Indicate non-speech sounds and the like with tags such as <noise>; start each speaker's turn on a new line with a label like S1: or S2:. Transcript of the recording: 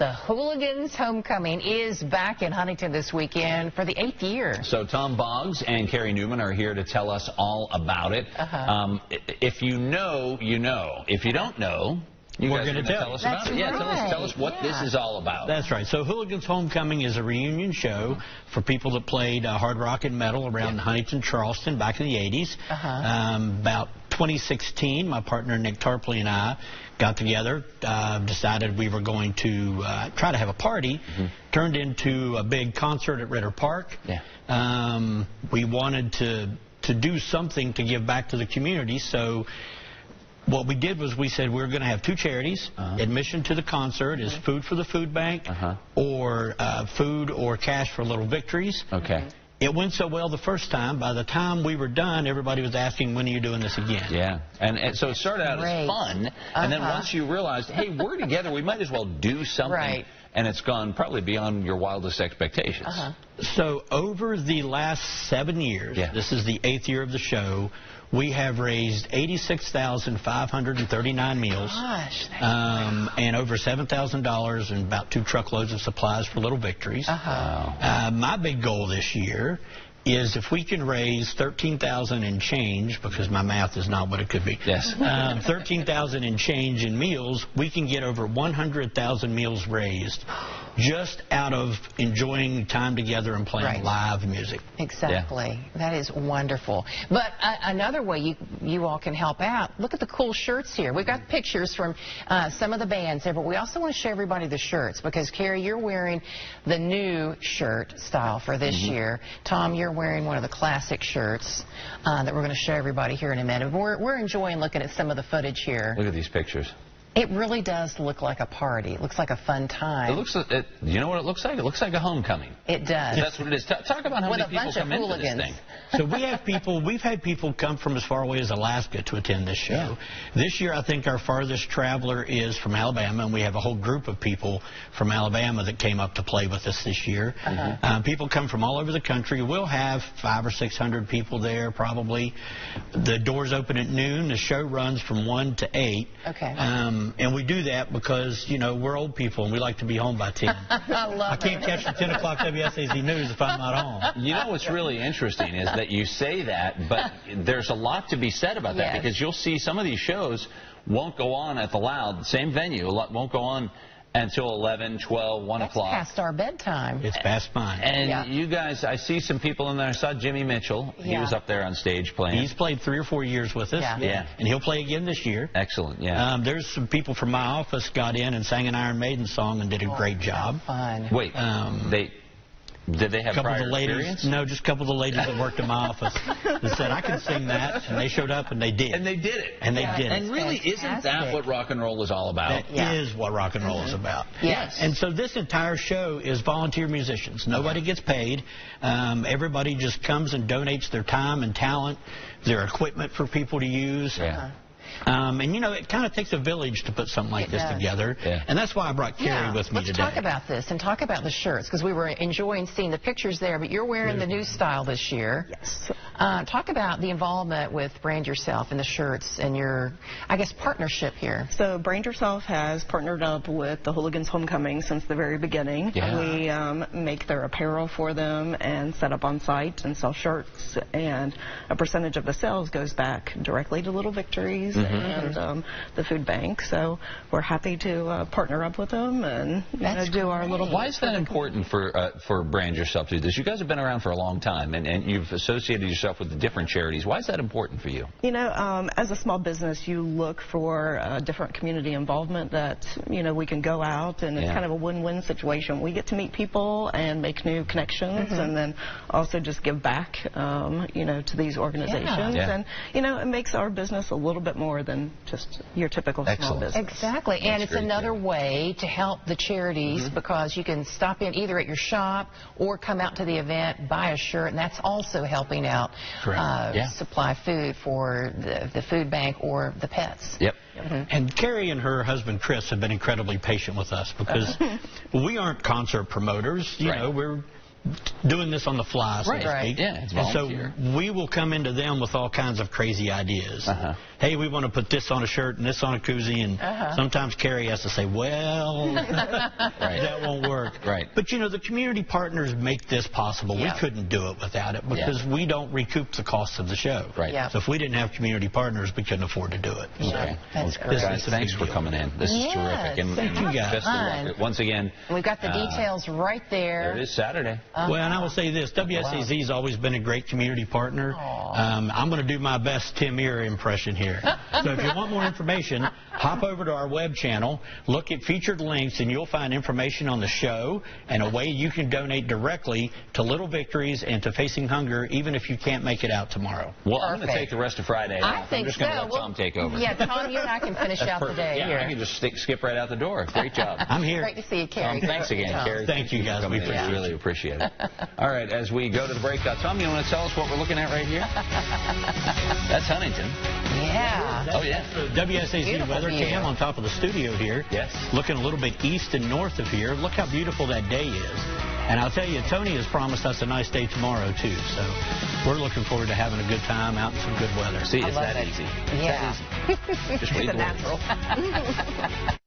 S1: The Hooligans Homecoming is back in Huntington this weekend for the eighth year.
S2: So Tom Boggs and Carrie Newman are here to tell us all about it.
S1: Uh-huh.
S2: Um, if you know, you know. If you don't know, you
S3: We're
S2: guys
S3: gonna
S2: gonna
S3: tell
S2: tell us
S3: you.
S2: about
S1: That's
S2: it. Yeah, tell us, tell us what
S1: right,
S2: this is all about.
S3: That's right. So Hooligans Homecoming is a reunion show for people that played uh, hard rock and metal around Huntington, Charleston back in the 80s.
S1: Uh-huh.
S3: Um, about 2016, my partner Nick Tarpley and I got together, uh, decided we were going to uh, try to have a party. Turned into a big concert at Ritter Park.
S2: Yeah.
S3: Um, we wanted to to do something to give back to the community, so what we did was we said we were going to have two charities. Admission to the concert is food for the food bank
S2: Uh-huh.
S3: or uh, food or cash for little victories.
S2: Okay.
S3: It went so well the first time. By the time we were done, everybody was asking, when are you doing this again?
S2: Yeah, and, and so it started out
S1: Great.
S2: as fun, and then
S1: Uh-huh.
S2: once you realized, hey, we're together, we might as well do something,
S1: Right.
S2: and it's gone probably beyond your wildest expectations.
S1: Uh-huh.
S3: So over the last seven years,
S2: Yeah.
S3: this is the eighth year of the show, we have raised 86,539 meals.
S1: Gosh.
S3: Um, and over $7,000 and about two truckloads of supplies for Little Victories.
S1: Uh-huh.
S3: Uh, my big goal this year is if we can raise 13,000 and change, because my math is not what it could be.
S2: Yes.
S3: Um, 13,000 and change in meals, we can get over 100,000 meals raised just out of enjoying time together and playing
S1: Right.
S3: live music.
S1: Exactly. That is wonderful. But uh, another way you you all can help out, look at the cool shirts here. We've got pictures from uh, some of the bands there, but we also want to show everybody the shirts because, Carrie, you're wearing the new shirt style for this
S2: Mm-hmm.
S1: year. Tom, you're wearing one of the classic shirts uh, that we're going to show everybody here in a minute. We're, we're enjoying looking at some of the footage here.
S2: Look at these pictures.
S1: It really does look like a party. It looks like a fun time.
S2: It looks. It, you know what it looks like? It looks like a homecoming.
S1: It does.
S2: That's what it is. Ta- Talk about how
S1: With
S2: many
S1: a
S2: people
S1: bunch
S2: come
S1: of
S2: into this thing. <laughs>
S3: So we have people, we've had people come from as far away as Alaska to attend this show. This year, I think our farthest traveler is from Alabama, and we have a whole group of people from Alabama that came up to play with us this year. Uh, people come from all over the country. We'll have five or six hundred people there, probably. The doors open at noon. The show runs from one to eight.
S1: Okay.
S3: Um, Um, and we do that because, you know, we're old people and we like to be home by 10. <laughs>
S1: I love
S3: I can't
S1: it.
S3: catch the 10 o'clock WSAZ News if I'm not home.
S2: You know what's really interesting is that you say that, but there's a lot to be said about that
S1: Yes.
S2: because you'll see some of these shows won't go on at the Loud, same venue, a lot won't go on until 11, 12, 1
S1: That's
S2: o'clock.
S1: past our bedtime.
S3: It's past mine.
S2: And
S1: Yeah.
S2: you guys, I see some people in there. I saw Jimmy Mitchell. He was up there on stage playing.
S3: He's played three or four years with us.
S1: Yeah.
S2: Yeah.
S3: And he'll play again this year.
S2: Excellent, yeah.
S3: Um, there's some people from my office got in and sang an Iron Maiden song and did a great job.
S1: Fun.
S2: Wait,
S3: um,
S2: they did they have
S3: A couple of the ladies,
S2: experience?
S3: no, just a couple of the ladies that worked in my office that said I can sing that, and they showed up and they did.
S2: And they did it.
S3: And they
S1: Yeah,
S3: did it.
S2: And really, isn't that what rock and roll is all about?
S3: That is
S1: Yeah.
S3: what rock and roll is about.
S1: Yes.
S3: And so this entire show is volunteer musicians. Nobody gets paid. Um, everybody just comes and donates their time and talent, their equipment for people to use.
S2: Yeah.
S3: Um, and you know, it kind of takes a village to put something like
S1: It
S3: this
S1: does.
S3: together.
S2: Yeah.
S3: And that's why I brought Carrie
S1: Yeah,
S3: with me
S1: let's
S3: today.
S1: talk about this and talk about the shirts because we were enjoying seeing the pictures there. But you're wearing the new style this year.
S4: Yes.
S1: Uh, talk about the involvement with Brand Yourself and the shirts and your, I guess, partnership here.
S4: So Brand Yourself has partnered up with the Hooligans Homecoming since the very beginning.
S2: Yeah.
S4: We um, make their apparel for them and set up on site and sell shirts. And a percentage of the sales goes back directly to Little Victories
S2: Mm-hmm.
S4: and um, the food bank. So we're happy to uh, partner up with them and you know, do our little.
S2: Why is that important for uh, for Brand Yourself to do this? You guys have been around for a long time, and, and you've associated yourself with the different charities. Why is that important for you?
S4: You know, um, as a small business, you look for uh, different community involvement that, you know, we can go out and it's
S2: Yeah.
S4: kind of a win-win situation. We get to meet people and make new connections and then also just give back, um, you know, to these organizations.
S2: Yeah.
S4: And, you know, it makes our business a little bit more than just your typical small business.
S1: Exactly, and it's another
S2: yeah.
S1: way to help the charities because you can stop in either at your shop or come out to the event, buy a shirt, and that's also helping out
S3: Correct.
S1: uh,
S2: Yeah.
S1: supply food for the, the food bank or the pets.
S2: Yep.
S3: And Carrie and her husband Chris have been incredibly patient with us because <laughs> we aren't concert promoters. You
S2: Right.
S3: know, we're doing this on the fly, so
S2: Right,
S3: to
S1: right.
S2: Yeah, it's
S3: and so we will come into them with all kinds of crazy ideas.
S2: Uh-huh.
S3: Hey, we want to put this on a shirt and this on a koozie, and
S1: Uh-huh.
S3: sometimes Carrie has to say, well, <laughs> that won't work.
S2: Right.
S3: But you know, the community partners make this possible.
S1: Yeah.
S3: We couldn't do it without it because we don't recoup the costs of the show.
S2: Right.
S1: Yeah.
S3: So if we didn't have community partners, we couldn't afford to do it. So
S2: Okay.
S1: That's
S2: Well,
S1: great.
S2: Guys,
S3: is
S2: thanks for
S3: deal.
S2: coming in. This is terrific. And,
S3: Thank
S2: and
S3: you, guys.
S2: best of luck. Once again,
S1: We've got the
S2: uh,
S1: details right there.
S2: There it is Saturday.
S3: Well, and I will say this: WSAZ has always been a great community partner. Um, I'm going to do my best Tim Irr impression here. <laughs> so if you want more information, hop over to our web channel, look at featured links, and you'll find information on the show and a way you can donate directly to Little Victories and to Facing Hunger, even if you can't make it out tomorrow.
S2: Well, I'm going to take the rest of Friday
S1: I
S2: off.
S1: think
S2: I'm just
S1: so.
S2: going to let
S1: Well,
S2: Tom take over.
S1: Yeah, Tom, you and I can finish <laughs>
S2: That's
S1: out the
S2: perfect.
S1: day
S2: yeah,
S1: here.
S2: I can just stick, skip right out the door. Great job. <laughs>
S3: I'm here.
S1: Great to see you, Carrie.
S2: Tom, thanks again,
S1: Tom.
S2: Carrie.
S3: Thank you, guys.
S2: for
S3: We
S2: coming in.
S3: appreciate
S2: really appreciate it. All right, as we go to the break, uh, Tom, you want to tell us what we're looking at right here? That's Huntington.
S1: Yeah.
S2: Oh, yeah.
S3: The WSAZ
S1: Beautiful
S3: weather
S1: view.
S3: cam on top of the studio here.
S2: Yes.
S3: Looking a little bit east and north of here. Look how beautiful that day is. And I'll tell you, Tony has promised us a nice day tomorrow, too. So we're looking forward to having a good time out in some good weather.
S2: See,
S1: I
S2: it's that
S1: it.
S2: easy.
S1: Yeah.
S2: Just <laughs> read
S4: He's a
S2: the
S4: natural. <laughs>